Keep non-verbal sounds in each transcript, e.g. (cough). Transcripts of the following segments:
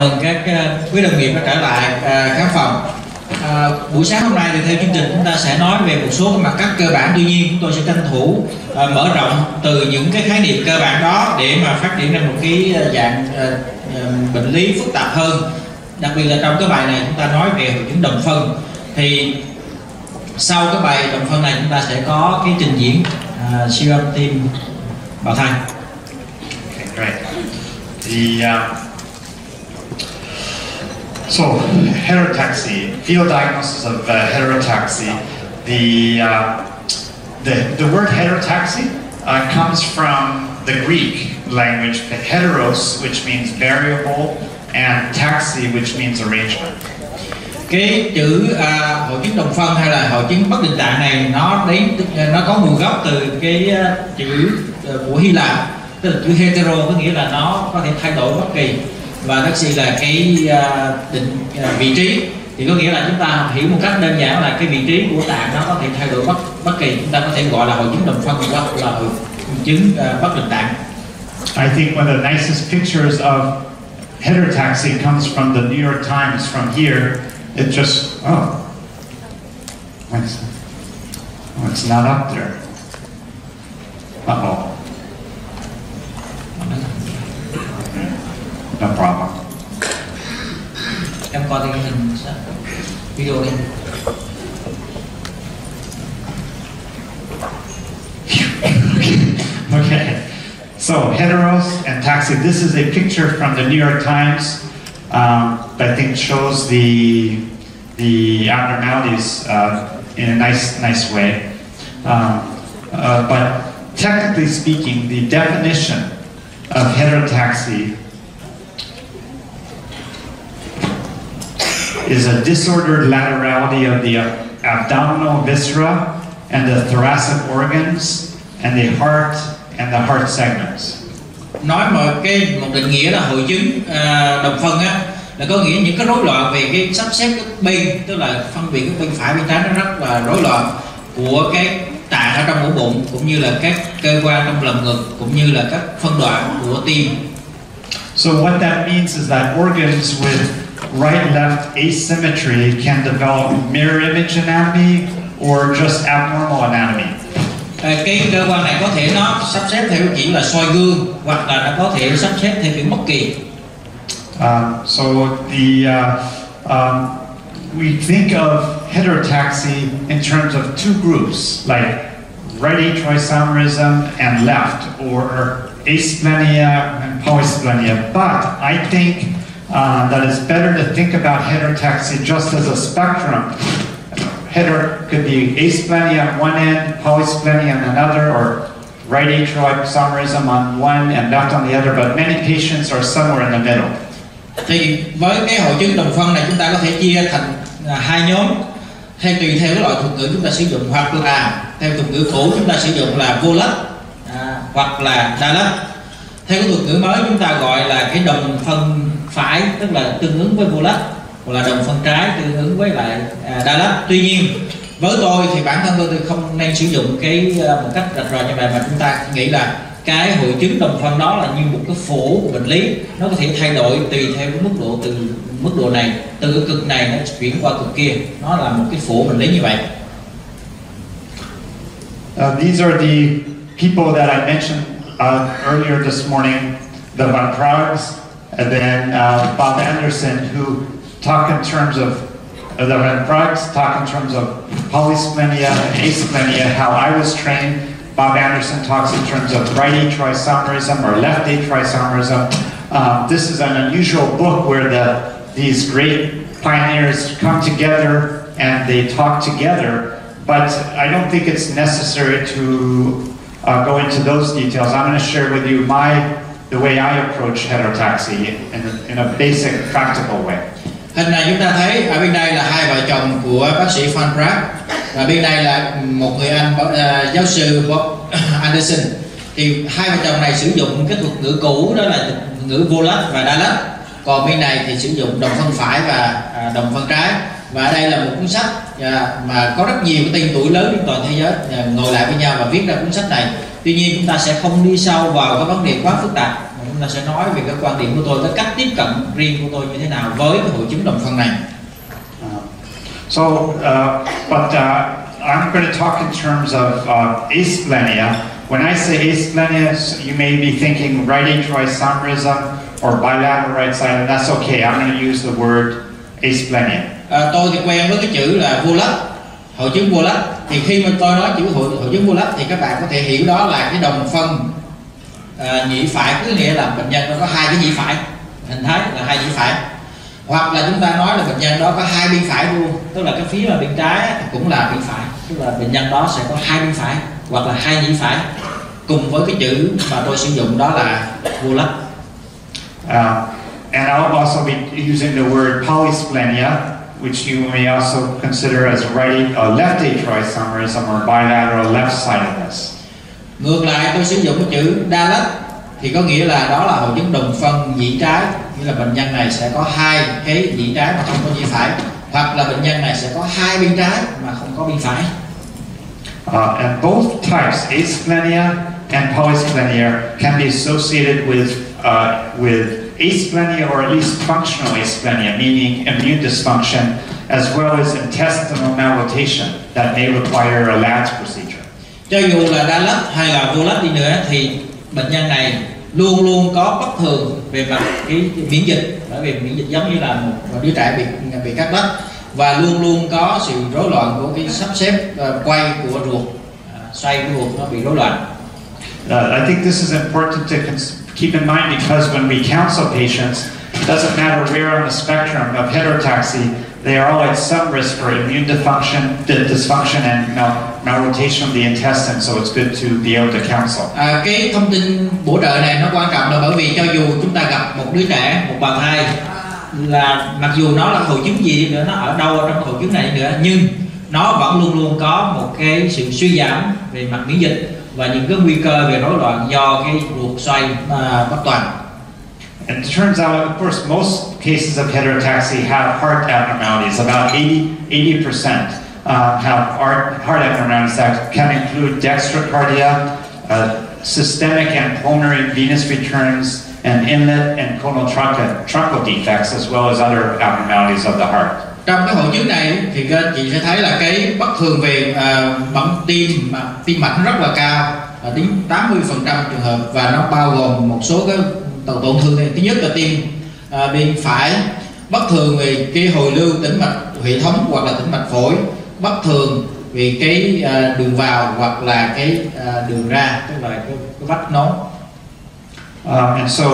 mừng các uh, quý đồng nghiệp đã trở lại uh, khán phòng. Uh, buổi sáng hôm nay thì theo chương trình chúng ta sẽ nói về một số cái mặt cắt cơ bản. Tuy nhiên chúng tôi sẽ tranh thủ uh, mở rộng từ những cái khái niệm cơ bản đó để mà phát triển ra một cái dạng uh, uh, bệnh lý phức tạp hơn. Đặc biệt là trong cái bài này chúng ta nói về những đồng phân. Thì sau cái bài đồng phân này chúng ta sẽ có cái trình diễn uh, siêu âm tim bào thai Okay, great. thì uh so heterotaxy, field diagnosis of uh, heterotaxy. The, uh, the the word heterotaxy uh, comes from the Greek language heteros, which means variable, and taxi, which means arrangement. cái chữ uh, hội chứng đồng phân hay là hội chứng bất định tạng này nó đến nó có nguồn gốc từ cái uh, chữ uh, của Hy Lạp tức là chữ hetero có nghĩa là nó có thể thay đổi bất kỳ và taxi là cái uh, định uh, vị trí thì có nghĩa là chúng ta hiểu một cách đơn giản là cái vị trí của tạng nó có thể thay đổi bất bất kỳ chúng ta có thể gọi là hội chứng đồng phân hoặc là hội chứng uh, bất định tạng I think one of the nicest pictures of heterotaxy comes from the New York Times from here. It just, oh, it's, oh, it's not up there. Uh-oh, no problem. em coi cái hình video đi (laughs) Okay, so heteros and taxi. This is a picture from the New York Times um, that I think shows the the abnormalities uh, in a nice nice way. Um, uh, but technically speaking, the definition of heterotaxy is a disordered laterality of the abdominal viscera and the thoracic organs and the heart and the heart segments. nói một cái một định nghĩa là hội chứng à, đồng phân á là có nghĩa những cái rối loạn về cái sắp xếp các bên tức là phân biệt các bên phải bên trái nó rất là rối loạn của cái tạng ở trong ổ bụng cũng như là các cơ quan trong lồng ngực cũng như là các phân đoạn của tim So what that means is that organs with right-left asymmetry can develop mirror image anatomy or just abnormal anatomy. cái cơ quan này có thể nó sắp xếp theo kiểu là soi gương hoặc là nó có thể sắp xếp theo kiểu bất kỳ Um, so the uh, um, we think of heterotaxy in terms of two groups, like right atrisomerism and left, or asplenia and polysplenia. But I think uh, that it's better to think about heterotaxy just as a spectrum. Heter could be asplenia on one end, polysplenia on another, or right atrial atrisomerism on one and left on the other. But many patients are somewhere in the middle. thì với cái hội chứng đồng phân này chúng ta có thể chia thành à, hai nhóm hay tùy theo cái loại thuật ngữ chúng ta sử dụng hoặc là theo thuật ngữ cũ chúng ta sử dụng là vô lách à, hoặc là đa lách theo cái thuật ngữ mới chúng ta gọi là cái đồng phân phải tức là tương ứng với vô lắc hoặc là đồng phân trái tương ứng với lại à, đa lắc tuy nhiên với tôi thì bản thân tôi thì không nên sử dụng cái à, một cách rạch ròi như vậy mà chúng ta nghĩ là cái hội chứng đồng phân đó là như một cái phổ của bệnh lý. Nó có thể thay đổi tùy theo cái mức độ từ mức độ này từ cái cực này nó chuyển qua cực kia. Nó là một cái phổ bệnh lý như vậy. Uh, these are the people that I mentioned uh, earlier this morning, the Van Prags, and then uh, Bob Anderson, who talk in terms of uh, the Van Prags talk in terms of polysplenia and asplenia, how I was trained. Bob Anderson talks in terms of right atrisomerism or left atrisomerism. Um, this is an unusual book where the, these great pioneers come together and they talk together but I don't think it's necessary to uh, go into those details. I'm going to share with you my the way I approach heterotaxy in, in a basic, practical way. hình này chúng ta thấy ở bên đây là hai vợ chồng của bác sĩ Van Praag và bên đây là một người anh uh, giáo sư Bob (coughs) Anderson. Thì hai vợ chồng này sử dụng cái thuật ngữ cũ đó là ngữ vô và đa còn bên này thì sử dụng đồng phân phải và à, đồng phân trái. Và đây là một cuốn sách à, mà có rất nhiều cái tên tuổi lớn trên toàn thế giới ngồi lại với nhau và viết ra cuốn sách này tuy nhiên chúng ta sẽ không đi sâu vào cái vấn đề quá phức tạp mà chúng ta sẽ nói về cái quan điểm của tôi cái cách tiếp cận riêng của tôi như thế nào với cái hội chứng đồng phân này Uh, so, uh, but uh, I'm going to talk in terms of uh, asplenia. When I say asplenia, you may be thinking right atrial isomerism or bilateral right side, and that's okay. I'm going to use the word asplenia. à, tôi thì quen với cái chữ là vô lắc hội chứng vô lắc thì khi mà tôi nói chữ hội, hội chứng vô lắc thì các bạn có thể hiểu đó là cái đồng phân à, nhĩ phải có nghĩa là bệnh nhân nó có hai cái nhĩ phải hình thái là hai nhĩ phải. Hoặc là chúng ta nói là bệnh nhân đó có hai bên phải luôn tức là cái phía mà bên trái cũng là bên phải tức là bệnh nhân đó sẽ có hai bên phải hoặc là hai nhĩ phải. Cùng với cái chữ mà tôi sử dụng đó là vô lắc Uh, and I'll also be using the word polysplenia, which you may also consider as right uh, left atrial isomerism or bilateral left-sidedness. ngược lại tôi sử dụng cái chữ lách thì có nghĩa là đó là hội chứng đồng phân nhĩ trái nghĩa là bệnh nhân này sẽ có hai cái nhĩ trái mà không có nhĩ phải hoặc là bệnh nhân này sẽ có hai bên trái mà không có bên phải Uh, and both types, asplenia and polysplenia, can be associated with uh, with asplenia or at least functional asplenia, meaning immune dysfunction, as well as intestinal malrotation that may require a LADS procedure. cho dù là đa lách hay là vô lách đi nữa thì bệnh nhân này luôn luôn có bất thường về mặt cái, miễn dịch bởi vì miễn dịch giống như là một đứa trẻ bị bị cắt đất và luôn luôn có sự rối loạn của cái sắp xếp ờ, quay của ruột à, xoay của ruột nó bị rối loạn Uh, I think this is important to keep in mind because when we counsel patients, it doesn't matter where on the spectrum of heterotaxy, they are all at some risk for immune dysfunction, dysfunction and mal- malrotation of the intestine, so it's good to be able to counsel. À, cái thông tin bổ trợ này nó quan trọng là bởi vì cho dù chúng ta gặp một đứa trẻ, một bà thai là mặc dù nó là hội chứng gì đi nữa, nó ở đâu ở trong hội chứng này nữa nhưng nó vẫn luôn luôn có một cái sự suy giảm về mặt miễn dịch và những cái nguy cơ về rối loạn do cái ruột xoay à, bất toàn. And it turns out, of course, most cases of heterotaxy have heart abnormalities. About 80, 80% um, have heart, heart abnormalities that can include dextrocardia, uh, systemic and pulmonary venous returns, and inlet and conal truncal defects, as well as other abnormalities of the heart. Trong cái hội chứng này thì các anh chị sẽ thấy là cái bất thường về à, bẩm tim mà tim mạch nó rất là cao là đến 80% trường hợp và nó bao gồm một số cái tổn thương này. thứ nhất là tim à, bên phải bất thường về cái hồi lưu tĩnh mạch hệ thống hoặc là tĩnh mạch phổi bất thường vì cái à, đường vào hoặc là cái à, đường ra tức là cái, cái vách nón Uh, and so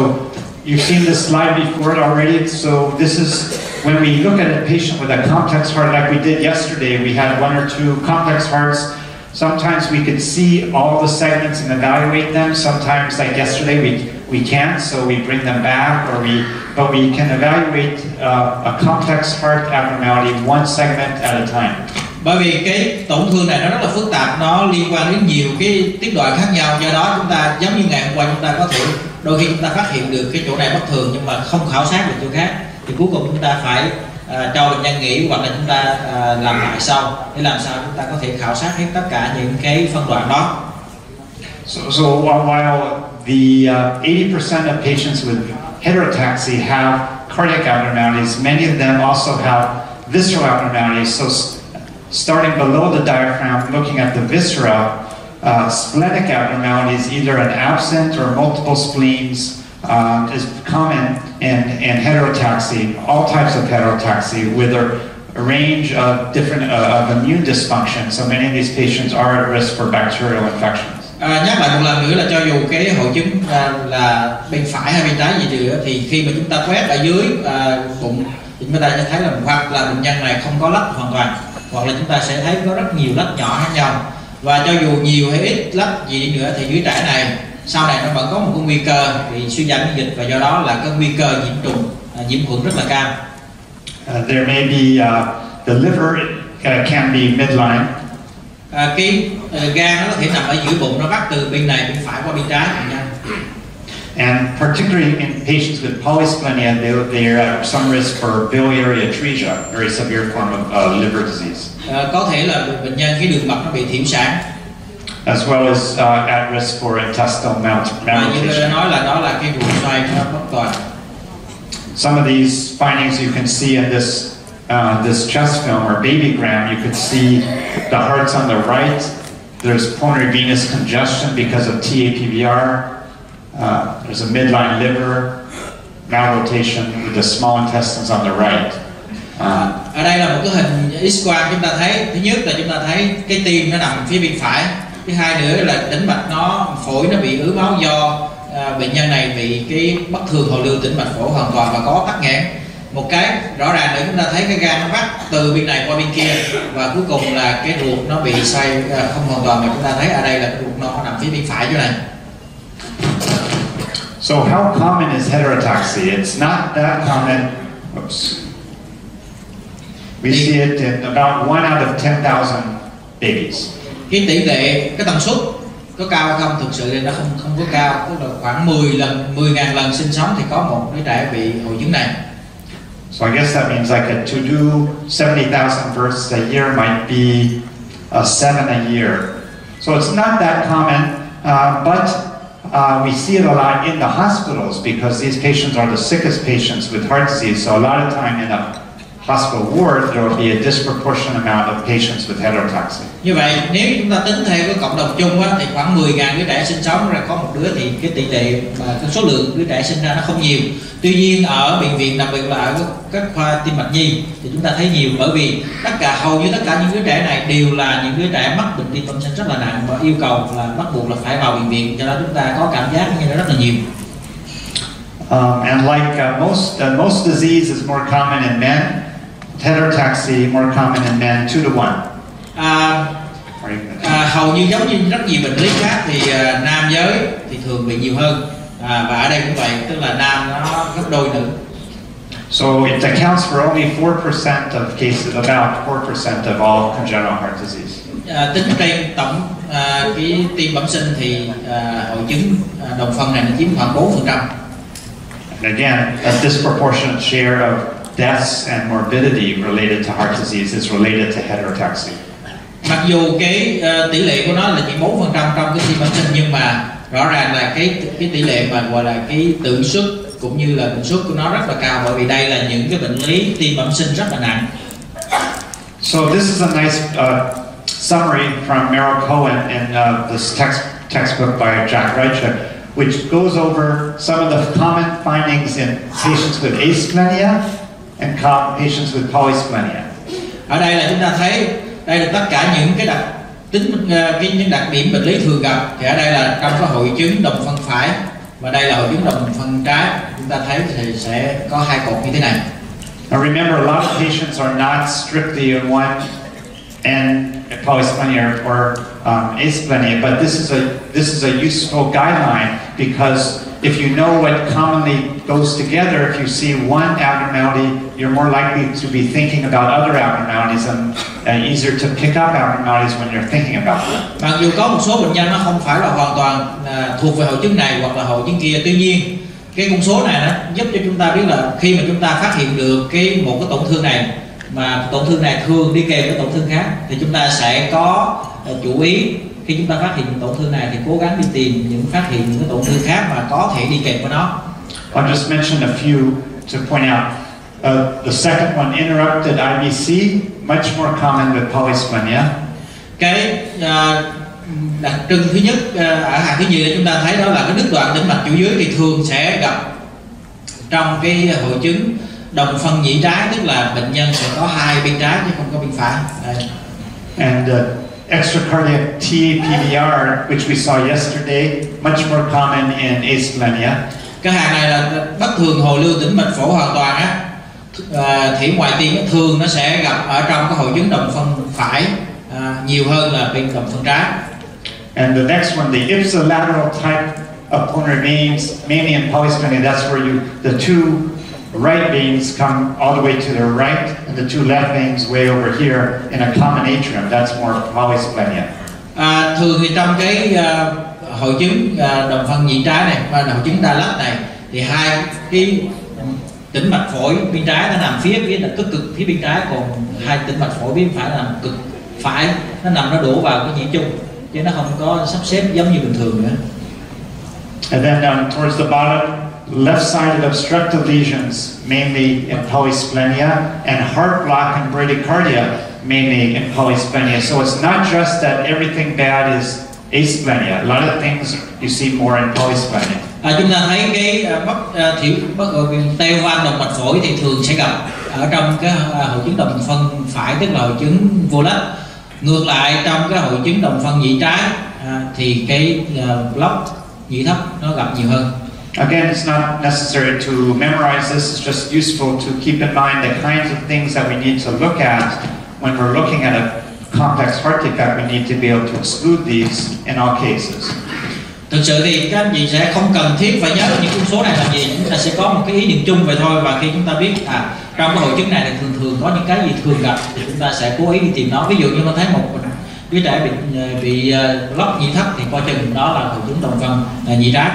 you've seen this slide before already. So this is when we look at a patient with a complex heart, like we did yesterday. We had one or two complex hearts. Sometimes we could see all the segments and evaluate them. Sometimes, like yesterday, we we can't, so we bring them back, or we but we can evaluate uh, a complex heart abnormality one segment at a time. Bởi vì cái tổn thương này nó rất là phức tạp nó liên quan đến nhiều cái tiết đoạn khác nhau. Do đó chúng ta giống như ngày hôm qua chúng ta có thể đôi khi chúng ta phát hiện được cái chỗ này bất thường nhưng mà không khảo sát được chỗ khác thì cuối cùng chúng ta phải à, cho bệnh nhân nghỉ hoặc là chúng ta à, làm lại sau. Để làm sao chúng ta có thể khảo sát hết tất cả những cái phân đoạn đó. So, so while- the uh, 80% of patients with heterotaxy have cardiac abnormalities, many of them also have visceral abnormalities. So starting below the diaphragm, looking at the viscera, uh, splenic abnormalities, either an absent or multiple spleens, um, is common in, in heterotaxy, all types of heterotaxy, with a, range of different uh, of immune dysfunction. So many of these patients are at risk for bacterial infections. À, nhắc lại một lần nữa là cho dù cái hội chứng à, là bên phải hay bên trái gì nữa thì khi mà chúng ta quét ở dưới à, bụng thì chúng ta sẽ thấy là hoặc là bệnh nhân này không có lách hoàn toàn hoặc là chúng ta sẽ thấy có rất nhiều lách nhỏ khác nhau. Và cho dù nhiều hay ít lách gì đi nữa thì đứa trẻ này sau này nó vẫn có một cái nguy cơ bị suy giảm miễn dịch và do đó là cái nguy cơ nhiễm trùng à, nhiễm khuẩn rất là cao. Uh, there may be uh, the liver uh, can be midline, à, cái à, gan nó có thể nằm ở giữa bụng nó bắt từ bên này bên phải qua bên trái and particularly in patients with polysplenia, they, they are at some risk for biliary atresia, very severe form of uh, liver disease. Có thể là bệnh nhân cái đường mật nó bị sản as well as uh, at risk for intestinal mal- và như tôi đã malnutrition. nói là đó là cái ruột xoay nó bất toàn Some of these findings you can see in this uh, this chest film or babygram. You could see the heart's on the right. There's pulmonary venous congestion because of TAPVR. Uh, there's a midline liver malrotation with the small intestines on the right. Uh, ở đây là một cái hình x quang chúng ta thấy. Thứ nhất là chúng ta thấy cái tim nó nằm phía bên phải. Thứ hai nữa là tĩnh mạch nó phổi nó bị ứ máu do à, bệnh nhân này bị cái bất thường hồi lưu tĩnh mạch phổi hoàn toàn và có tắc nghẽn. Một cái rõ ràng nữa chúng ta thấy cái gan nó vắt từ bên này qua bên kia và cuối cùng là cái ruột nó bị xoay à, không hoàn toàn mà chúng ta thấy ở đây là cái ruột nó nằm phía bên phải chỗ này. So how common is heterotoxy? It's not that common. Oops. We see it in about one out of 10,000 babies. cái tỷ lệ cái tần suất có cao không thực sự thì nó không không có cao tức là khoảng 10 lần 10 ngàn lần sinh sống thì có một đứa trẻ bị hội chứng này So I guess that means like a, to do 70,000 births a year might be a seven a year. So it's not that common, uh, but uh, we see it a lot in the hospitals because these patients are the sickest patients with heart disease. So a lot of time in a hospital ward, there will be a disproportionate amount of patients with heterotoxy. như vậy nếu chúng ta tính theo cái cộng đồng chung á, thì khoảng 10 ngàn đứa trẻ sinh sống ra có một đứa thì cái tỷ lệ mà cái số lượng đứa trẻ sinh ra nó không nhiều. Tuy nhiên ở bệnh viện đặc biệt là ở các khoa tim mạch nhi thì chúng ta thấy nhiều bởi vì tất cả hầu như tất cả những đứa trẻ này đều là những đứa trẻ mắc bệnh tim bẩm sinh rất là nặng và yêu cầu là bắt buộc là phải vào bệnh viện cho đó chúng ta có cảm giác như nó rất là nhiều. Um, and like uh, most, uh, most disease is more common in men, heterotoxy more common in men, two to one. à, à, hầu như giống như rất nhiều bệnh lý khác thì à, nam giới thì thường bị nhiều hơn à, và ở đây cũng vậy tức là nam nó gấp đôi nữ So it accounts for only 4% of cases, about 4% of all congenital heart disease. À, tính trên tổng à, cái tim bẩm sinh thì à, hội chứng à, đồng phân này chiếm khoảng 4%. And again, a disproportionate share of deaths and morbidity related to heart disease is related to heterotoxy. Mặc dù cái à, tỷ lệ của nó là chỉ 4% trong cái tim bẩm sinh nhưng mà rõ ràng là cái cái tỷ lệ mà gọi là cái tự xuất cũng như là tần suất của nó rất là cao bởi vì đây là những cái bệnh lý tim bẩm sinh rất là nặng. So this is a nice uh, summary from Merrill Cohen in uh, this text, textbook by Jack Reicha, which goes over some of the common findings in patients with asplenia and calm patients with polysplenia. Ở đây là chúng ta thấy đây là tất cả những cái đặc tính ờ, cái những đặc điểm bệnh lý thường gặp. Thì ở đây là trong cái hội chứng đồng phân phải và đây là hội chứng đồng phân trái. Chúng ta thấy thì sẽ có hai cột như thế này. Now remember, a lot of patients are not strictly in one and polysplenia or, or um, asplenia, but this is a this is a useful guideline because if you know what commonly goes together, if you see one abnormality, you're more likely to be thinking about other abnormalities and uh, easier to pick up abnormalities when you're thinking about them. mặc dù có một số bệnh nhân nó không phải là hoàn toàn uh, thuộc về hội chứng này hoặc là hội chứng kia tuy nhiên cái con số này nó giúp cho chúng ta biết là khi mà chúng ta phát hiện được cái một cái tổn thương này mà tổn thương này thường đi kèm với tổn thương khác thì chúng ta sẽ có à, uh, chú ý khi chúng ta phát hiện tổn thương này thì cố gắng đi tìm những phát hiện những cái tổn thương khác mà có thể đi kèm với nó I'll just mention a few to point out. Uh, the second one, interrupted IBC, much more common with polysplenia. cái à, đặc trưng thứ nhất à, ở hàng thứ nhì là chúng ta thấy đó là cái đứt đoạn tĩnh mạch chủ dưới thì thường sẽ gặp trong cái hội chứng đồng phân nhĩ trái tức là bệnh nhân sẽ có hai bên trái chứ không có bên phải Đây. And uh, extracardiac TAPVR, which we saw yesterday, much more common in asplenia. cái hàng này là bất thường hồ lưu tĩnh mạch phổi hoàn toàn á à, thủy ngoại tim thường nó sẽ gặp ở trong cái hội chứng đồng phân phải à, nhiều hơn là bên đồng phân trái And the next one, the ipsilateral type of pulmonary veins, mainly in polysplenia, that's where you the two right veins come all the way to the right, and the two left veins way over here in a common atrium. That's more polysplenia. À, thường thì trong cái à, hội chứng à, đồng phân nhị trái này và hội chứng đa lắc này thì hai cái tĩnh mạch phổi bên trái nó nằm phía phía cực cực phía bên trái còn hai tĩnh mạch phổi bên phải nằm cực phải nó nằm nó đổ vào cái nhĩ chung chứ nó không có sắp xếp giống như bình thường nữa And then um, towards the bottom, left-sided obstructive lesions, mainly in polysplenia, and heart block and bradycardia, mainly in polysplenia. So it's not just that everything bad is asplenia. A lot of things you see more in polysplenia. à, chúng ta thấy cái à, bất uh, thiểu bất gọi là teo van động mạch phổi thì thường sẽ gặp ở trong cái à, hội chứng đồng phân phải tức là hội chứng vô lách ngược lại trong cái hội chứng đồng phân nhị trái à, thì cái à, block nhị thấp nó gặp nhiều hơn Again, it's not necessary to memorize this. It's just useful to keep in mind the kinds of things that we need to look at when we're looking at a complex heart defect. We need to be able to exclude these in all cases. thực sự thì các anh chị sẽ không cần thiết phải nhớ những con số này làm gì chúng ta sẽ có một cái ý niệm chung vậy thôi và khi chúng ta biết à trong cái hội chứng này thì thường thường có những cái gì thường gặp thì chúng ta sẽ cố ý đi tìm nó ví dụ như ta thấy một đứa trẻ bị bị uh, lóc nhị thấp thì coi chừng đó là hội chứng đồng phân ờ, uh, nhĩ trái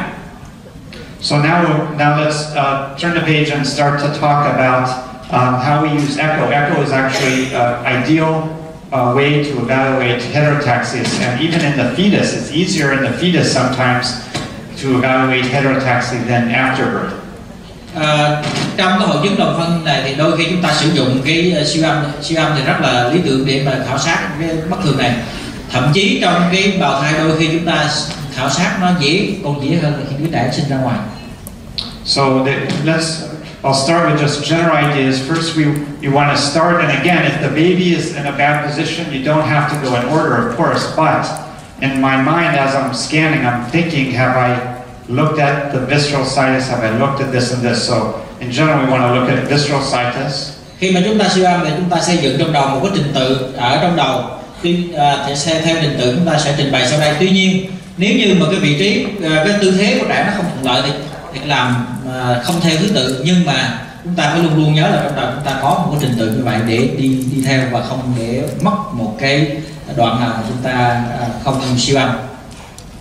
So now, now let's uh, turn the page and start to talk about um, how we use echo. Echo is actually an ideal uh, way to evaluate heterotaxis, and even in the fetus, it's easier in the fetus sometimes to evaluate heterotaxy than after birth. À, ờ, trong cái hội chứng đồng phân này thì đôi khi chúng ta sử dụng cái uh, siêu âm siêu âm thì rất là lý tưởng để mà khảo sát cái bất thường này thậm chí trong cái bào thai đôi khi chúng ta khảo sát nó dễ còn dễ hơn là khi đứa trẻ sinh ra ngoài So the, let's. I'll start with just general ideas. First, we you want to start, and again, if the baby is in a bad position, you don't have to go in order, of course. But in my mind, as I'm scanning, I'm thinking, have I looked at the visceral situs? Have I looked at this and this? So in general, we want to look at visceral situs. khi mà chúng ta siêu âm thì chúng ta xây dựng trong đầu một cái trình tự ở trong đầu tuy à, thì sẽ theo trình tự chúng ta sẽ trình bày sau đây tuy nhiên nếu như mà cái vị trí à, cái tư thế của trẻ nó không thuận lợi thì, thì làm à, không theo thứ tự nhưng mà chúng ta phải luôn luôn nhớ là trong đầu chúng ta có một cái trình tự như vậy để đi đi theo và không để mất một cái đoạn nào mà chúng ta à, không siêu âm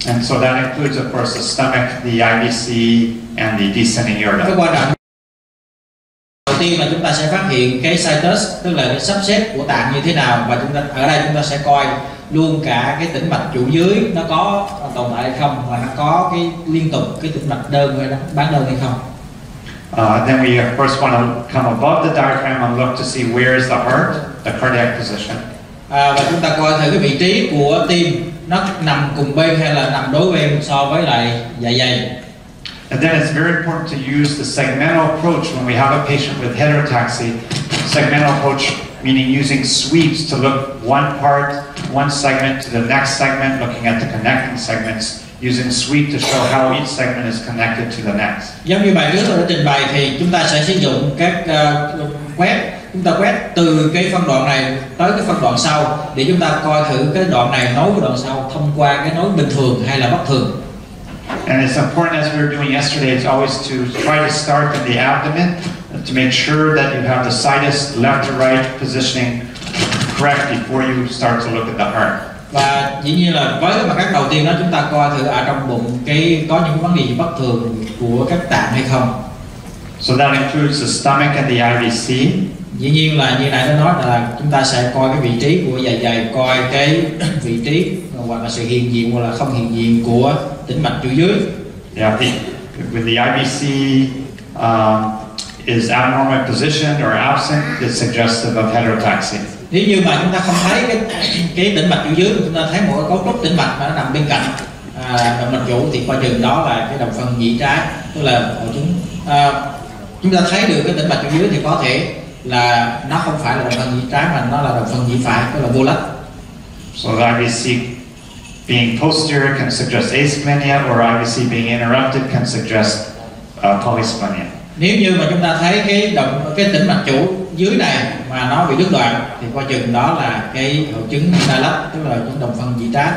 And so that includes, of course, the stomach, the IVC, and the descending cái aorta. quan trọng đầu tiên là chúng ta sẽ phát hiện cái situs tức là cái sắp xếp của tạng như thế nào và chúng ta ở đây chúng ta sẽ coi luôn cả cái tĩnh mạch trụ dưới nó có tồn tại hay không và nó có cái liên tục cái tĩnh mạch đơn hay bán đơn hay không Uh, then we, of course, want to come above the diaphragm and look to see where is the heart, the cardiac position. à, và chúng ta coi thử cái vị trí của tim nó nằm cùng bên hay là nằm đối bên so với lại dạ dày And then it's very important to use the segmental approach when we have a patient with heterotaxy. Segmental approach meaning using sweeps to look one part, one segment to the next segment, looking at the connecting segments, using sweep to show how each segment is connected to the next. giống như bài trước tôi đã trình bày thì chúng ta sẽ sử dụng các ờ, quét chúng ta quét từ cái phân đoạn này tới cái phân đoạn sau để chúng ta coi thử cái đoạn này nối với đoạn sau thông qua cái nối bình thường hay là bất thường And it's important, as we were doing yesterday, it's always to try to start in the abdomen to make sure that you have the situs left to right positioning correct before you start to look at the heart. và dĩ nhiên là với cái mặt cắt đầu tiên đó chúng ta coi thử ở trong bụng cái có những vấn đề gì bất thường của các tạng hay không So that includes the stomach and the IVC. dĩ nhiên là như nãy đã nói là chúng ta sẽ coi cái vị trí của dạ dày coi cái (clears throat) vị trí hoặc là sự hiện diện hoặc là không hiện diện của tĩnh mạch trụ dưới Yeah, the, when the IVC um, is abnormal position or absent, it's suggestive of heterotaxy nếu như mà chúng ta không thấy cái cái tĩnh mạch chủ dưới chúng ta thấy một cái cấu trúc tĩnh mạch mà nó nằm bên cạnh à, động mạch chủ thì coi chừng đó là cái đồng phân nhĩ trái tức là hội chứng à, chúng ta thấy được cái tĩnh mạch chủ dưới thì có thể là nó không phải là đồng phân nhĩ trái mà nó là đồng phân nhĩ phải tức là vô lách So the IVC being posterior can suggest asplenia, or IVC being interrupted can suggest uh, polysplenia. Nếu như mà chúng ta thấy cái động cái tĩnh mạch chủ dưới này mà nó bị đứt đoạn thì coi chừng đó là cái hội chứng đa lách tức là chứng đồng phân trái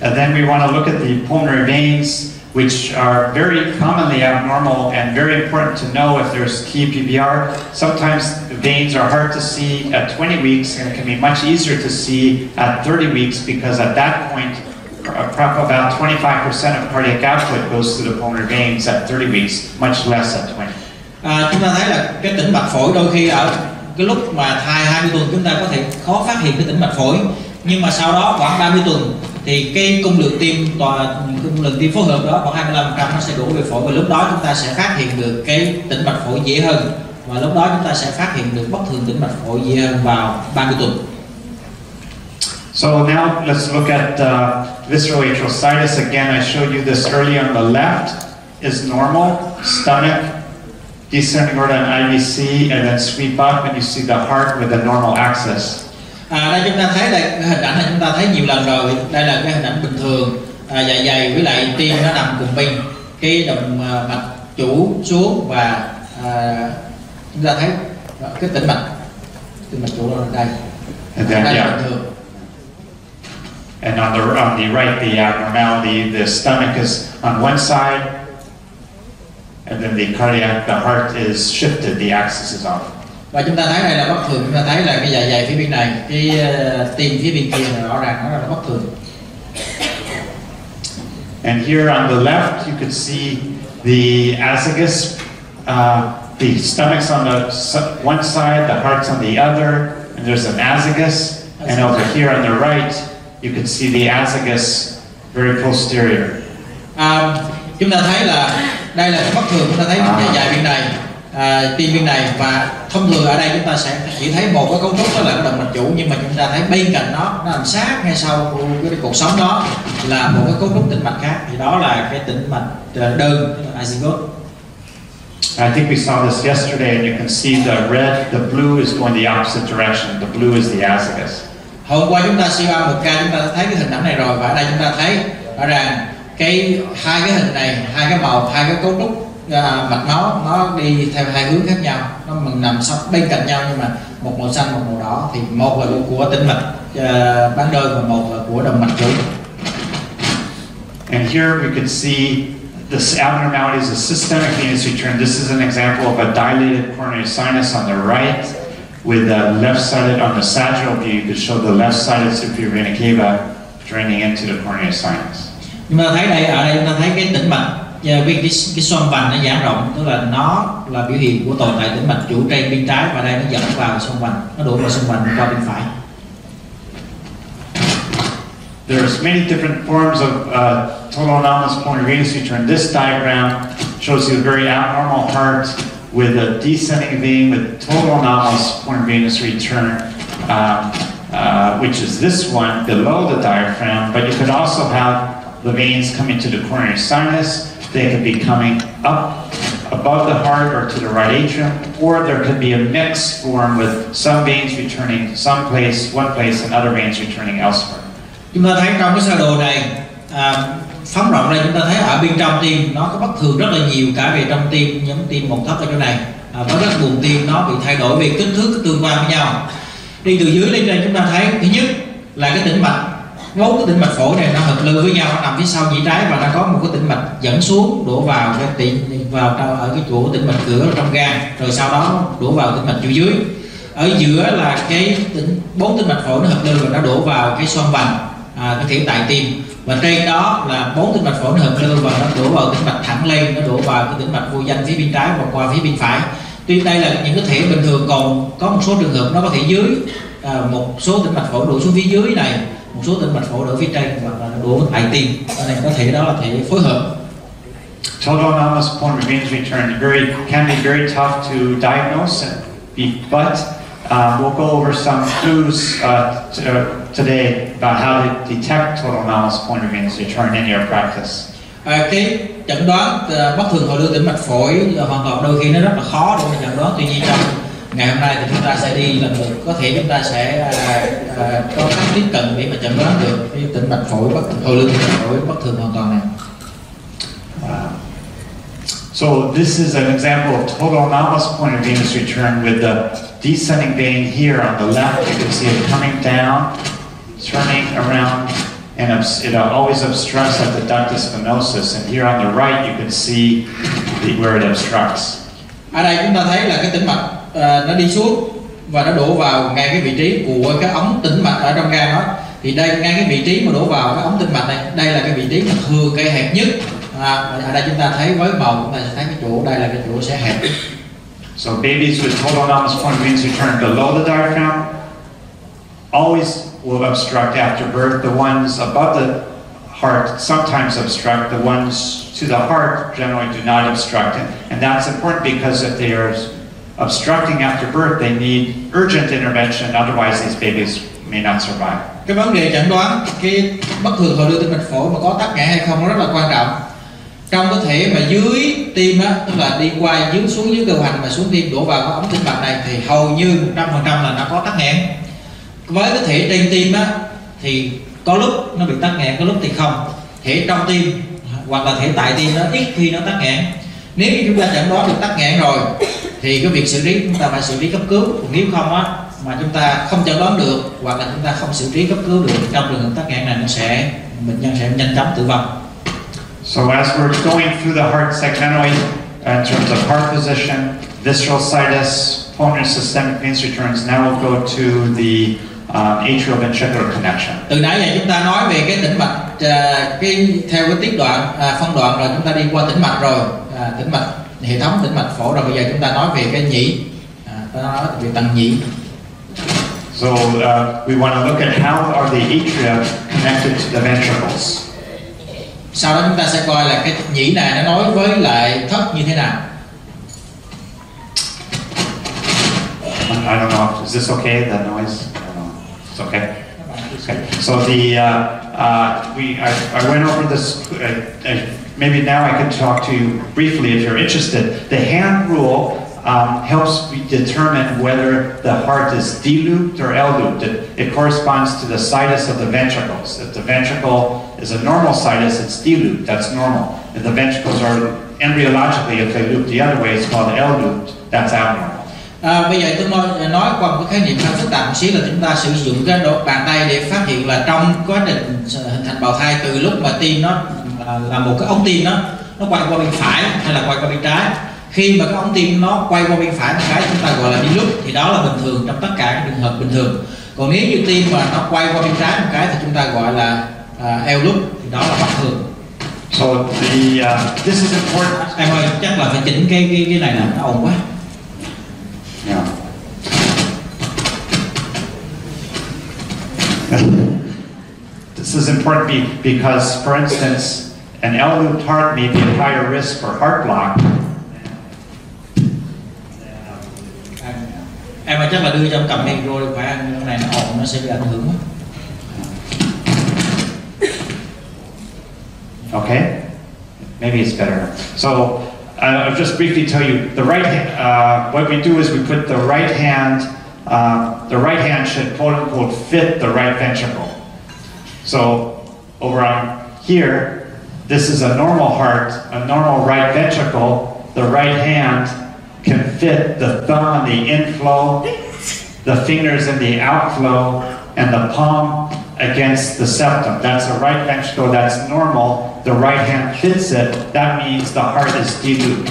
And then we want to look at the pulmonary veins, which are very commonly abnormal and very important to know if there's TPPR. Sometimes the veins are hard to see at 20 weeks and it can be much easier to see at 30 weeks because at that point, about 25% of cardiac output goes through the pulmonary veins at 30 weeks, much less at 20. À, chúng ta thấy là cái tĩnh mạch phổi đôi khi ở cái lúc mà thai 20 tuần chúng ta có thể khó phát hiện cái tĩnh mạch phổi. Nhưng mà sau đó khoảng 30 tuần thì cái cung lượng tim toàn cung lượng tim phối hợp đó khoảng 25 trăm nó sẽ đổ về phổi và lúc đó chúng ta sẽ phát hiện được cái tĩnh mạch phổi dễ hơn. Và lúc đó chúng ta sẽ phát hiện được bất thường tĩnh mạch phổi dễ hơn vào 30 tuần. So now let's look at uh, visceral atrial sinus Again, I showed you this earlier on the left. Is normal, stomach, order on IVC, and then sweep up and you see the heart with a normal axis. À, đây chúng ta thấy đây hình ảnh này chúng ta thấy nhiều lần rồi. Đây là cái hình ảnh bình thường. À, dạ dày với lại tim nó nằm cùng bên cái động à, mạch chủ xuống và à, chúng ta thấy cái tĩnh mạch. Tĩnh mạch chủ ở đây. And then, đây yeah. bình thường. And on the, on the right, the abnormality, the stomach is on one side, and then the cardiac, the heart is shifted, the axis is off. và chúng ta thấy đây là bất thường chúng ta thấy là cái dạ dày phía bên này cái uh, tim phía bên kia là rõ ràng nó là bất thường And here on the left, you could see the azygos, uh, the stomach's on the one side, the heart's on the other, and there's an azygos. And over here on the right, you can see the azygos very posterior. à, chúng ta thấy là đây là cái bất thường chúng ta thấy À. dạ dày bên này à, tim bên này và thông thường ở đây chúng ta sẽ chỉ thấy một cái cấu trúc đó là cái động mạch chủ nhưng mà chúng ta thấy bên cạnh nó nó nằm sát ngay sau cái, cái cuộc sống đó là một cái cấu trúc tĩnh mạch khác thì đó là cái tĩnh mạch ờ, đơn azygote I think we saw this yesterday, and you can see the red, the blue is going the opposite direction. The blue is the azygos. hôm qua chúng ta siêu âm một ca chúng ta thấy cái hình ảnh này rồi và ở đây chúng ta thấy rõ ràng cái hai cái hình này hai cái màu hai cái cấu trúc à, mạch máu nó đi theo hai hướng khác nhau nó mình nằm sắp bên cạnh nhau nhưng mà một màu xanh một màu đỏ thì một là của tĩnh mạch à, bán đơn và một là của động mạch chủ And here we can see this abnormality is a systemic venous return. This is an example of a dilated coronary sinus on the right with the left-sided on the sagittal view. You could show the left-sided superior vena cava draining into the coronary sinus nhưng mà thấy đây ở đây chúng ta thấy cái tĩnh mạch à, cái cái, cái xoang vành nó giãn rộng tức là nó là biểu hiện của tồn tại tĩnh mạch chủ trên bên trái và đây nó dẫn vào xoang vành nó đổ vào xoang vành qua bên phải There's many different forms of uh, total anomalous pulmonary venous return. This diagram shows you a very abnormal heart with a descending vein with total anomalous pulmonary venous return, um, uh, which is this one below the diaphragm. But you could also have the veins coming to the coronary sinus. They could be coming up above the heart or to the right atrium, or there could be a mixed form with some veins returning someplace, one place, and other veins returning elsewhere. chúng ta thấy trong cái sơ đồ này à, phóng rộng ra chúng ta thấy ở bên trong tim nó có bất thường rất là nhiều cả về trong tim nhóm tim một thấp ở chỗ này à, với các buồng tim nó bị thay đổi về kích thước tương quan với nhau đi từ dưới lên trên chúng ta thấy thứ nhất là cái tĩnh mạch bốn cái tĩnh mạch phổi này nó hợp lưu với nhau nó nằm phía sau nhĩ trái và nó có một cái tĩnh mạch dẫn xuống đổ vào cái tĩnh vào trong ở cái chỗ tĩnh mạch cửa trong gan rồi sau đó đổ vào tĩnh mạch chỗ dưới. Ở giữa là cái tĩnh bốn tĩnh mạch phổi nó hợp lưu và nó đổ vào cái xoang vành à, cái thiểu tại tim. Và trên đó là bốn tĩnh mạch phổi nó hợp lưu và nó đổ vào tĩnh mạch thẳng lên nó đổ vào cái tĩnh mạch vô danh phía bên trái và qua phía bên phải. Tuy đây là những cái thể bình thường còn có một số trường hợp nó có thể dưới à, một số tĩnh mạch phổi đổ xuống phía dưới này một số tĩnh mạch phổi đổ phía trên hoặc là đổ tại tim cho nên có thể đó là thể phối hợp. Total anomalous pulmonary venous return very, can be very tough to diagnose, but uh, we'll go over some clues uh, t- uh, today about how to detect total anomalous pulmonary venous return in your practice. à, cái chẩn đoán à, bất thường hồi lưu tĩnh mạch phổi là hoàn toàn đôi khi nó rất là khó để mà chẩn đoán. Tuy nhiên trong ngày hôm nay thì chúng ta sẽ đi lần lượt có thể chúng ta sẽ à, à, có cách tiếp cận để mà chẩn đoán được cái tĩnh mạch phổi bất hồi lưu tĩnh mạch phổi bất thường hoàn toàn này So this is an example of total anomalous pulmonary venous return with the descending vein here on the left. You can see it coming down, turning around, and it always obstructs at the ductus venosus. And here on the right, you can see the, where it obstructs. ở đây chúng ta thấy là cái tĩnh mạch à, nó đi xuống và nó đổ vào ngay cái vị trí của cái ống tĩnh mạch ở trong gan đó thì đây ngay cái vị trí mà đổ vào cái ống tĩnh mạch này đây là cái vị trí mà thừa cây hẹp nhất à, ở đây chúng ta thấy với bầu chúng ta sẽ thấy cái chỗ đây là cái chỗ sẽ hẹp So babies with total point means you turn below the diaphragm always will obstruct after birth. The ones above the heart sometimes obstruct. The ones to the heart generally do not obstruct. And, and that's important because if they are obstructing after birth, they need urgent intervention. Otherwise, these babies may not survive. cái vấn đề chẩn đoán cái bất thường hồi đưa tim mạch phổi mà có tắc nghẽn hay không nó rất là quan trọng trong cơ thể mà dưới tim á tức là đi qua dưới xuống dưới cơ hoành mà xuống tim đổ vào cái ống tĩnh mạch này thì hầu như 100% là nó có tắc nghẽn với cái thể trên tim á thì có lúc nó bị tắc nghẽn có lúc thì không thể trong tim hoặc là thể tại tim nó ít khi nó tắc nghẽn nếu như chúng ta chẩn đoán được tắc nghẽn rồi thì cái việc xử lý chúng ta phải xử lý cấp cứu còn nếu không á mà chúng ta không chẩn đoán được hoặc là chúng ta không xử trí cấp cứu được trong trường hợp tắc nghẽn này nó sẽ bệnh nhân sẽ nhanh chóng tử vong So as we're going through the heart segmentally in terms of heart position, visceral situs, pulmonary systemic venous returns, now we'll go to the um, atrioventricular connection. từ nãy giờ chúng ta nói về cái tĩnh mạch à, cái theo cái tiết đoạn à, phân đoạn rồi chúng ta đi qua tĩnh mạch rồi à, tĩnh mạch hệ thống tĩnh mạch phổi rồi bây giờ chúng ta nói về cái nhĩ à, ta nói về tầng nhĩ So uh, we want to look at how are the atria connected to the ventricles. sau đó chúng ta sẽ coi là cái nhĩ này nó nối với lại thất như thế nào I don't know. Is this okay? The noise? I don't know. It's okay. Okay. So the uh, uh, we I, I went over this. Uh, uh, maybe now I can talk to you briefly if you're interested. The hand rule um, helps determine whether the heart is D-looped or L-looped. It, it corresponds to the situs of the ventricles. If the ventricle is a normal situs, it's D-looped. That's normal. If the ventricles are embryologically, if they loop the other way, it's called L-looped. That's abnormal. À, bây giờ tôi nói, qua một khái niệm hơi phức tạp một xíu là chúng ta sử dụng cái bàn tay để phát hiện là trong quá trình hình thành bào thai từ lúc mà tim nó là, một cái ống tim nó nó quay qua bên phải hay là quay qua bên trái khi mà cái ống tim nó quay qua bên phải một cái chúng ta gọi là đi lúc thì đó là bình thường trong tất cả các trường hợp bình thường còn nếu như tim mà nó quay qua bên trái một cái thì chúng ta gọi là uh, eo lúc thì đó là bất thường So the uh, this is important. em ơi chắc là phải chỉnh cái cái cái này là nó ồn quá Yeah. (laughs) this is important be- because, for instance, an L-looped heart may be at higher risk for heart block. em chắc là đưa cầm đi phải ăn này nó ồn nó sẽ bị ảnh hưởng Okay, maybe it's better. So uh, I'll just briefly tell you the right. hand- Uh, what we do is we put the right hand. Uh, the right hand should quote unquote fit the right ventricle. So over on here, this is a normal heart, a normal right ventricle. The right hand can fit the thumb on the inflow, the fingers in the outflow, and the palm against the septum. That's a right ventricle, that's normal. The right hand fits it, that means the heart is delooped.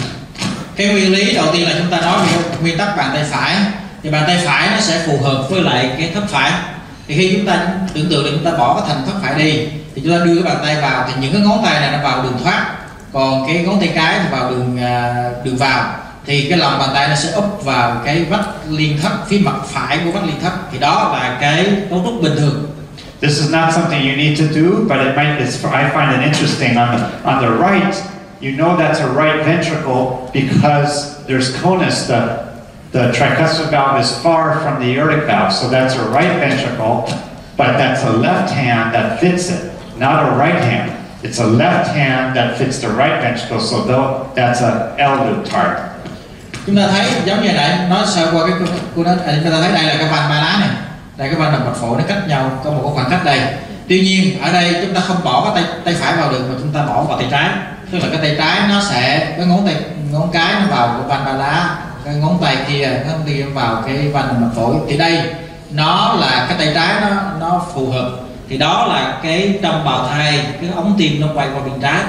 cái nguyên lý đầu tiên là chúng ta nói về nguyên tắc bàn tay phải thì bàn tay phải nó sẽ phù hợp với lại cái thất phải thì khi chúng ta tưởng tượng là chúng ta bỏ cái thành thất phải đi thì chúng ta đưa cái bàn tay vào thì những cái ngón tay này nó vào đường thoát. Còn cái ngón tay cái thì vào đường à, đường vào. Thì cái lòng bàn tay nó sẽ úp vào cái vách liên thấp phía mặt phải của vách liên thấp thì đó là cái cấu trúc bình thường. This is not something you need to do, but it might, it's, I find it interesting. On the, on the right, you know that's a right ventricle because there's conus, the, the tricuspid valve is far from the aortic valve, so that's a right ventricle, but that's a left hand that fits it, not a right hand. It's a left hand that fits the right ventricle, so that's an L-loop heart. chúng ta thấy giống như này nó sơ qua cái của nó à, chúng ta thấy đây là cái van ba lá này. Đây cái van động mạch phổi nó cách nhau có một khoảng cách đây. Tuy nhiên ở đây chúng ta không bỏ cái tay tay phải vào được mà chúng ta bỏ vào tay trái. Tức là cái tay trái nó sẽ cái ngón tay ngón cái nó vào cái van ba lá cái ngón tay kia nó ngón tay vào cái van động mạch phổi thì đây nó là cái tay trái nó nó phù hợp thì đó là cái trong bào thai cái ống tim nó quay qua bên trái.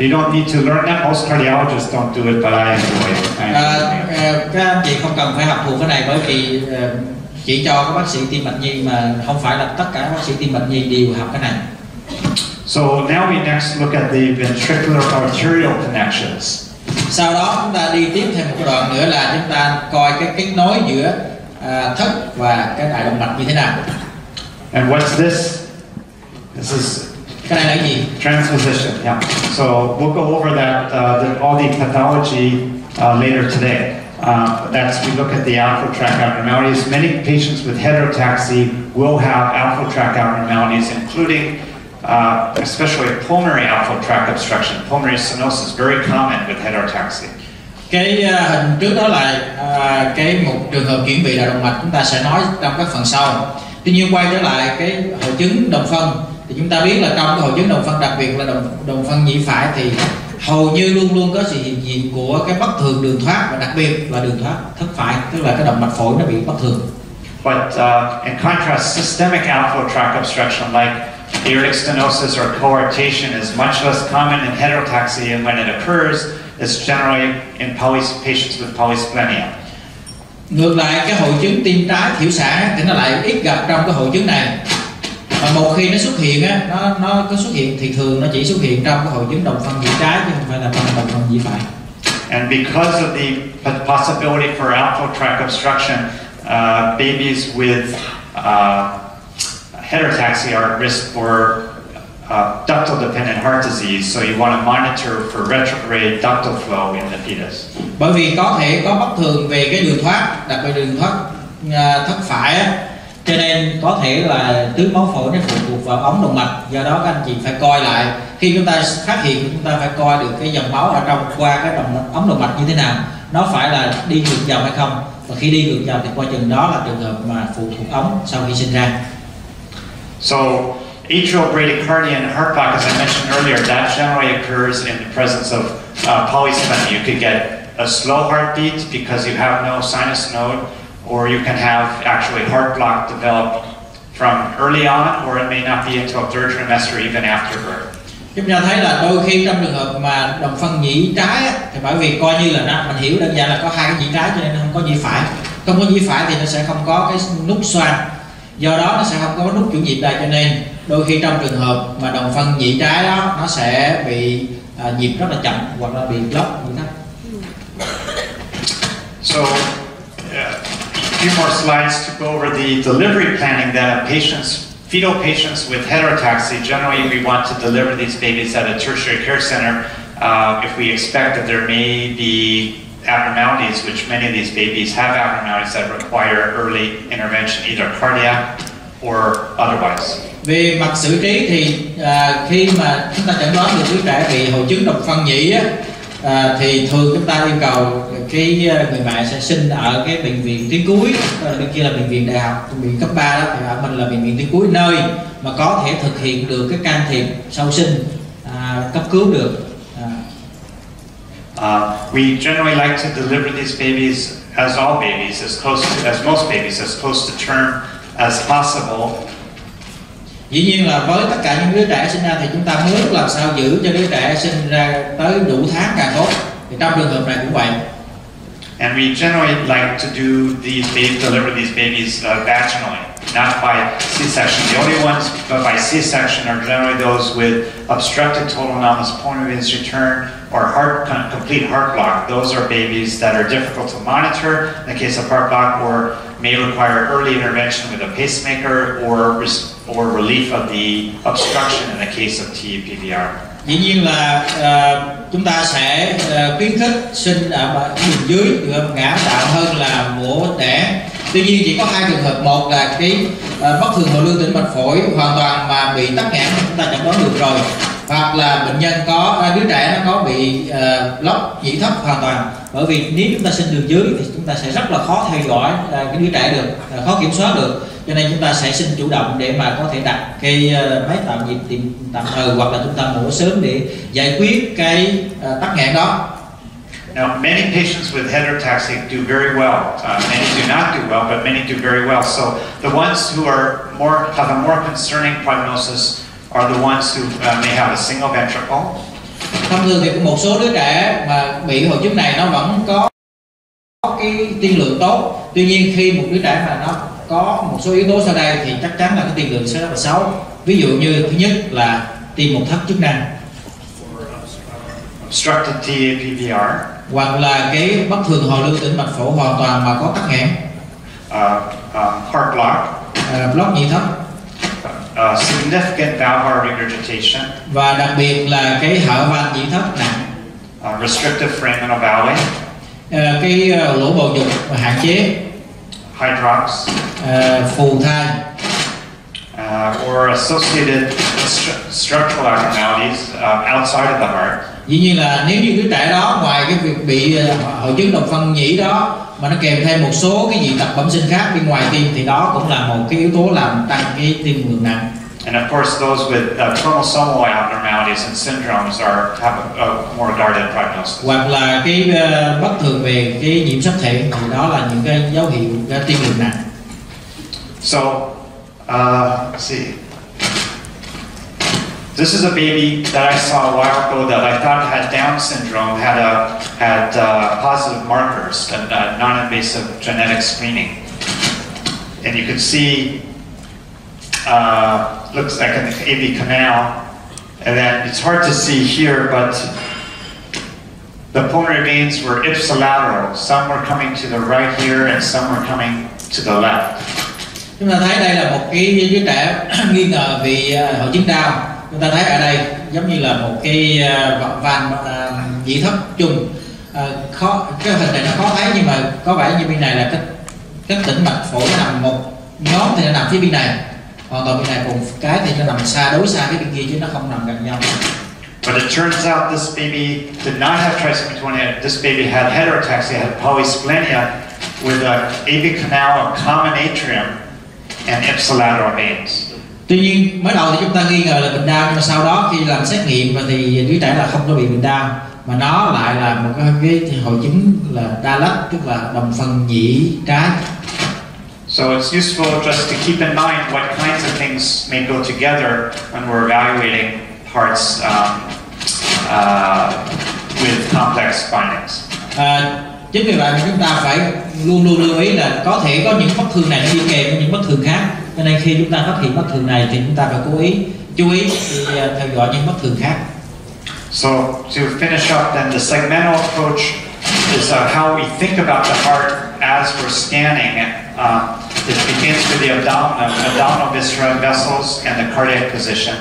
You don't need to learn that. Most cardiologists don't do it, but I enjoy it. I enjoy it. à, các anh chị không cần phải học thuộc cái này bởi vì à, chỉ cho các bác sĩ tim mạch nhi mà không phải là tất cả các bác sĩ tim mạch nhi đều học cái này So now we next look at the ventricular arterial connections. sau đó chúng ta đi tiếp thêm một đoạn nữa là chúng ta coi cái kết nối giữa à, thất và cái đại động mạch như thế nào And what's this? This is cái này là cái gì transposition. Yeah. So we'll go over that, uh, the, all the pathology uh, later today. Uh, that's we look at the alpha tract abnormalities. Many patients with heterotaxy will have alpha tract abnormalities, including uh, especially pulmonary alpha tract obstruction. Pulmonary stenosis very common with heterotaxy. cái uh, hình trước đó là uh, cái một trường hợp chuyển vị đại động mạch chúng ta sẽ nói trong các phần sau tuy nhiên quay trở lại cái hội chứng đồng phân thì chúng ta biết là trong cái hội chứng đồng phân đặc biệt là đồng đồng phân nhĩ phải thì hầu như luôn luôn có sự hiện diện của cái bất thường đường thoát và đặc biệt là đường thoát thất phải tức là cái động mạch phổi nó bị bất thường But uh, in contrast, systemic outflow tract obstruction like aortic stenosis or coarctation is much less common in heterotaxy, and when it occurs, it's generally in poly- patients with polysplenia ngược lại cái hội chứng tim trái thiểu sản thì nó lại ít gặp trong cái hội chứng này. Và một khi nó xuất hiện á nó nó có xuất hiện thì thường nó chỉ xuất hiện trong cái hội chứng đồng phân dị trái chứ không phải là phân đồng phân dị phải. And because of the possibility for outflow tract obstruction, uh, babies with uh, heterotaxy are at risk for uh, ductal dependent heart disease, so you want to monitor for retrograde ductal flow in the fetus. bởi vì có thể có bất thường về cái đường thoát đặc biệt đường thoát à, thất phải á. Cho nên có thể là tứ máu phổi nó phụ thuộc vào ống động mạch do đó các anh chị phải coi lại. Khi chúng ta phát hiện chúng ta phải coi được cái dòng máu ở trong qua cái động ống động mạch như thế nào. Nó phải là đi ngược dòng hay không? Và khi đi ngược dòng thì coi chừng đó là trường hợp mà phụ thuộc ống sau khi sinh ra. So atrial bradycardia and heart block, as I mentioned earlier, that generally occurs in the presence of uh, polysplenia. You could get a slow heartbeat because you have no sinus node, or you can have actually heart block develop from early on, or it may not be until third trimester, even after birth. chúng ta thấy là đôi khi trong trường hợp mà đồng phân nhĩ trái á, thì bởi vì coi như là nó mình hiểu đơn giản là có hai cái nhĩ trái cho nên nó không có nhĩ phải không có nhĩ phải thì nó sẽ không có cái nút xoan do đó nó sẽ không có nút chủ nhịp đây cho nên đôi khi trong trường hợp mà đồng phân trái đó nó sẽ bị nhịp rất là chậm hoặc là bị như thế So, uh, a few more slides to go over the delivery planning that patients, fetal patients with heterotaxy, generally we want to deliver these babies at a tertiary care center uh, if we expect that there may be abnormalities, which many of these babies have abnormalities that require early intervention, either cardiac or otherwise. Về mặt xử trí thì à, khi mà chúng ta chẩn đoán được đứa trẻ bị hội chứng độc phân nhĩ á, à, thì thường chúng ta yêu cầu cái à, người mẹ sẽ sinh ở cái bệnh viện tuyến cuối à, bên kia là bệnh viện đại học bệnh viện cấp 3 đó thì ở mình là bệnh viện tuyến cuối nơi mà có thể thực hiện được cái can thiệp sau sinh à, cấp cứu được à, Uh, we generally like to deliver these babies, as all babies, as close to, as most babies, as close to term as possible dĩ nhiên là với tất cả những đứa trẻ sinh ra thì chúng ta muốn làm sao giữ cho đứa trẻ sinh ra tới đủ tháng càng tốt. Thì trong trường hợp này cũng vậy. And we generally like to do these babies, deliver these babies uh, vaginally, not by C-section. The only ones but by C-section are generally those with obstructed total anomalous pulmonary return or heart complete heart block. Those are babies that are difficult to monitor in the case of heart block, or may require early intervention with a pacemaker or or relief of the obstruction in the case of TEPVR. Dĩ nhiên là ờ, chúng ta sẽ ờ, khuyến khích sinh ở bả- đường dưới trường hợp ngã tạo hơn là mổ đẻ tuy nhiên chỉ có hai trường hợp. Một là cái ờ, bất thường hồi lưu tĩnh mạch phổi hoàn toàn mà bị tắc nghẽn chúng ta chẩn đoán được rồi. Hoặc là bệnh nhân có à, đứa trẻ nó có bị ờ, uh, lóc dĩ thấp hoàn toàn. Bởi vì nếu chúng ta sinh đường dưới thì chúng ta sẽ rất là khó theo dõi à, cái đứa trẻ được à, khó kiểm soát được cho nên chúng ta sẽ sinh chủ động để mà có thể đặt cái ờ, máy tạo nhịp tìm tạm thời hoặc là chúng ta mổ sớm để giải quyết cái ờ, tắc nghẽn đó Now, many patients with heterotaxy do very well. Uh, many do not do well, but many do very well. So the ones who are more have a more concerning prognosis are the ones who uh, may have a single ventricle, thông thường thì một số đứa trẻ mà bị hội chứng này nó vẫn có cái tiên lượng tốt tuy nhiên khi một đứa trẻ mà nó có một số yếu tố sau đây thì chắc chắn là cái tiên lượng sẽ rất là xấu. Ví dụ như thứ nhất là tim một thất chức năng. Obstructed TAPVR, hoặc là cái bất thường hồi lưu tĩnh mạch phổi hoàn toàn mà có tắc nghẽn. Uh, um, heart block, à, block nhị thất. Uh, significant valvular regurgitation, và đặc biệt là cái hở van nhĩ thất nặng. Uh, restrictive foraminal valley, Ờ, cái ờ, lỗ bầu dục hạn chế hydrox, ờ, phù thai. Uh, or associated stru- structural abnormalities uh, outside of the heart. dĩ nhiên là nếu như đứa trẻ đó ngoài cái việc bị ờ, hội chứng đồng phân nhĩ đó mà nó kèm thêm một số cái dị tật bẩm sinh khác bên ngoài tim thì đó cũng là một cái yếu tố làm tăng cái tim lượng nặng And of course, those with uh, chromosomal abnormalities and syndromes are have a, a more guarded prognosis. hoặc là cái ờ, bất thường về cái nhiễm sắc thể thì đó là những cái dấu hiệu cái tiên lượng nặng So, uh, let's see. This is a baby that I saw a while ago that I thought had Down syndrome, had a had uh, positive markers and uh, non-invasive genetic screening, and you can see uh, looks like an AV canal, and then it's hard to see here, but the pulmonary veins were ipsilateral. Some were coming to the right here, and some were coming to the left. chúng ta thấy đây là một cái đứa trẻ (clears throat) nghi ngờ bị à, hội chứng đau chúng ta thấy ở đây giống như là một cái à, ờ, van à, dị thấp chung Ờ, khó cái hình này nó khó thấy nhưng mà có vẻ như bên này là cái cái tĩnh mạch phổi nằm một nhóm thì nó nằm phía bên này còn toàn bên này cùng cái thì nó nằm xa đối xa cái bên kia chứ nó không nằm gần nhau But it turns out this baby did not have trisomy 28. This baby had heterotaxia, had polysplenia with an AV canal of common atrium and ipsilateral veins. tuy nhiên mới đầu thì chúng ta nghi ngờ là bệnh đau nhưng mà sau đó khi làm xét nghiệm và thì đứa trẻ là không có bị bệnh đau mà nó lại là một cái, cái hội chứng là đa lách tức là đồng phần nhĩ trái So it's useful just to keep in mind what kinds of things may go together when we're evaluating parts um, uh, with complex findings. à, chính vì vậy mà chúng ta phải luôn luôn lưu ý là có thể có những bất thường này đi kèm với những bất thường khác cho nên khi chúng ta phát hiện bất thường này thì chúng ta phải cố ý chú ý thì, theo dõi những bất thường khác So to finish up, then the segmental approach is uh, how we think about the heart as we're scanning. Uh, it begins with the abdominal, abdominal viscera vessels and the cardiac position.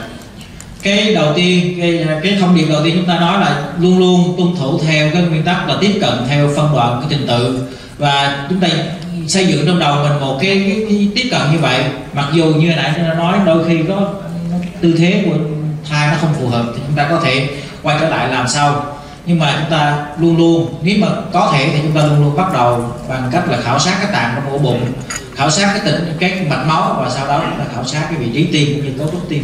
cái đầu tiên cái, cái thông điệp đầu tiên chúng ta nói là luôn luôn tuân thủ theo cái nguyên tắc là tiếp cận theo phân đoạn cái trình tự và chúng ta xây dựng trong đầu mình một cái, cái, cái tiếp cận như vậy mặc dù như nãy chúng ta nói đôi khi có tư thế của thai nó không phù hợp thì chúng ta có thể quay trở lại làm sau nhưng mà chúng ta luôn luôn nếu mà có thể thì chúng ta luôn luôn bắt đầu bằng cách là khảo sát cái tạng trong ổ bụng khảo sát cái tỉnh cái mạch máu và sau đó ta khảo sát cái vị trí tim cũng như cấu trúc tim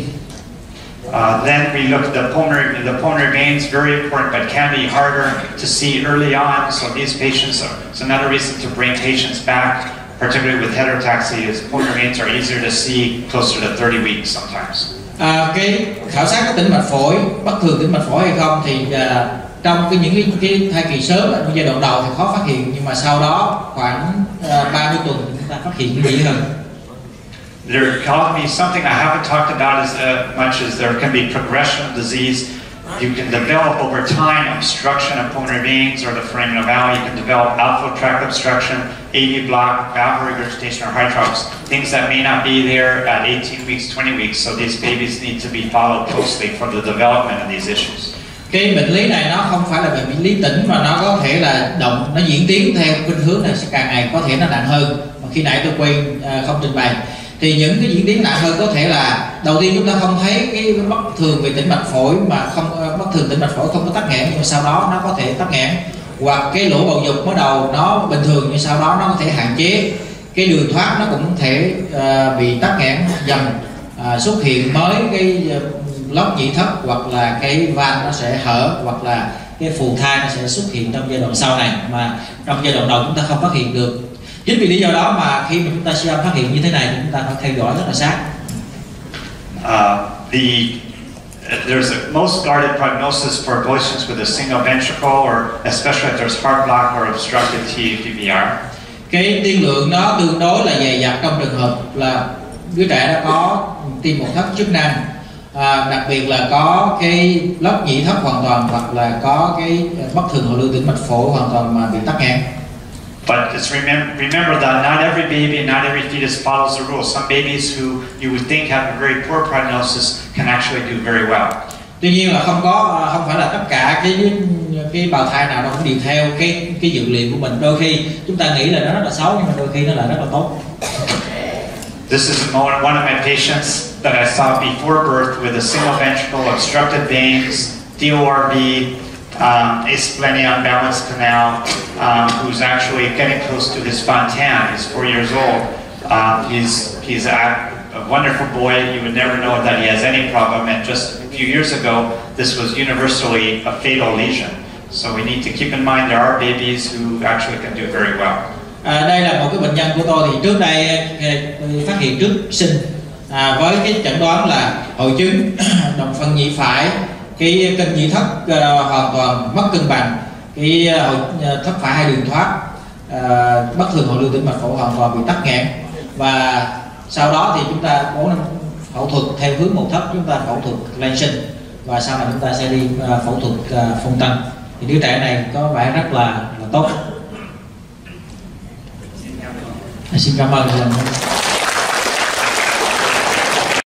Uh, then we look at the pulmonary, the pulmonary veins, very important, but can be harder to see early on. So these patients are, it's another reason to bring patients back, particularly with heterotaxy, is pulmonary veins are easier to see closer to 30 weeks sometimes. À, cái khảo sát cái tĩnh mạch phổi bất thường tĩnh mạch phổi hay không thì à, trong cái những cái, cái thai kỳ sớm giai đoạn đầu thì khó phát hiện nhưng mà sau đó khoảng à, 30 tuần chúng ta phát hiện hơn There can be something I haven't talked about as uh, much as there can be progression of disease. You can develop over time obstruction of pulmonary veins or the foraminal valley. You can develop outflow tract obstruction, AV block, valve regurgitation, or hydrox. Things that may not be there at 18 weeks, 20 weeks. So these babies need to be followed closely for the development of these issues. Cái bệnh lý này nó không phải là bệnh lý tĩnh mà nó có thể là động nó diễn tiến theo khuynh hướng này sẽ càng ngày có thể nó nặng hơn. Mà khi nãy tôi quên à, không trình bày thì những cái diễn tiến nặng hơn có thể là đầu tiên chúng ta không thấy cái bất thường về tĩnh mạch phổi mà không à, bất thường tĩnh mạch phổi không có tắc nghẽn nhưng mà sau đó nó có thể tắc nghẽn. Hoặc cái lỗ bầu dục mới đầu nó bình thường nhưng sau đó nó có thể hạn chế. Cái đường thoát nó cũng có thể uh, bị tắc nghẽn dần uh, xuất hiện mới cái lốc nhĩ thất hoặc là cái van nó sẽ hở hoặc là cái phù thai nó sẽ xuất hiện trong giai đoạn sau này mà trong giai đoạn đầu chúng ta không phát hiện được. Chính vì lý do đó mà khi mà chúng ta siêu âm phát hiện như thế này thì chúng ta phải theo dõi rất là sát. Uh, the there's a most guarded prognosis for ablations with a single ventricle, or especially if there's heart block or obstructed TPVR. cái tiên lượng nó tương đối là dày dặt trong trường hợp là đứa trẻ đã có tim một thất chức năng à, đặc biệt là có cái lốc nhĩ thất hoàn toàn hoặc là có cái bất thường hồ lưu tĩnh mạch phổi hoàn toàn mà bị tắc nghẽn But just remember, remember that not every baby and not every fetus follows the rules. Some babies who you would think have a very poor prognosis can actually do very well. tuy nhiên là không có không phải là tất cả cái cái bào thai nào nó cũng đi theo cái cái dự liệu của mình đôi khi chúng ta nghĩ là nó rất là xấu nhưng mà đôi khi nó lại rất là tốt This is one of my patients that I saw before birth with a single ventricle, obstructed veins, DORB, um, asplenia unbalanced canal, um, who's actually getting close to his Fontan. He's four years old. Um, he's he's a, a wonderful boy. You would never know that he has any problem. And just a few years ago, this was universally a fatal lesion. So we need to keep in mind there are babies who actually can do very well. À, đây là một cái bệnh nhân của tôi thì trước đây à, phát hiện trước sinh à, với cái chẩn đoán là hội chứng (clears throat) đồng phân nhị phải cái cân nhị thất à, hoàn toàn mất cân bằng cái à, hội thấp thất phải hai đường thoát à, bất thường hội lưu tĩnh mạch phổi hoàn toàn bị tắc nghẽn. Và sau đó thì chúng ta cố phẫu thuật theo hướng một thấp chúng ta phẫu thuật lên sinh và sau này chúng ta sẽ đi phẫu thuật à, phong tân. Thì đứa trẻ này có vẻ rất là, là tốt xin cảm ơn